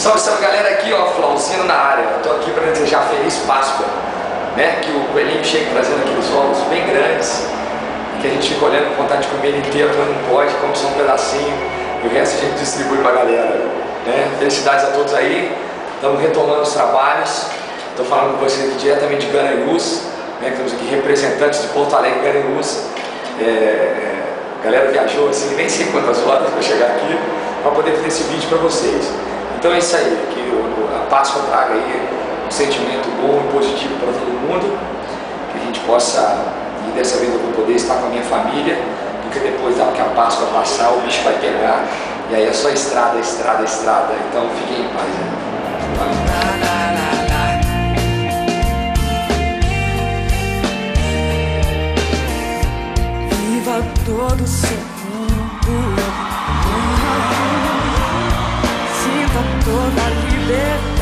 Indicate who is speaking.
Speaker 1: Salve, salve galera aqui, ó, Flauzino na área. Estou aqui para desejar feliz Páscoa, né? Que o coelhinho chegue trazendo aqueles ovos bem grandes, que a gente fica olhando com vontade de comer inteiro, mas não pode, come só um pedacinho, e o resto a gente distribui para a galera. Né? Felicidades a todos aí, estamos retomando os trabalhos. Estou falando com vocês aqui diretamente de Garanhuns, né? Temos aqui representantes de Porto Alegre e Garanhuns. É, é, a galera viajou assim, nem sei quantas horas para chegar aqui, para poder fazer esse vídeo para vocês. Então é isso aí, que a Páscoa traga aí um sentimento bom e positivo para todo mundo, que a gente possa, e dessa vez eu vou poder estar com a minha família, porque depois da que a Páscoa passar, o bicho vai pegar, e aí é só estrada, estrada, estrada. Então fiquem em paz.
Speaker 2: Né? Viva todo toda liberdade.